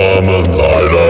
Common Rider.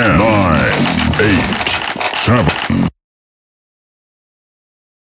Nine, eight, seven,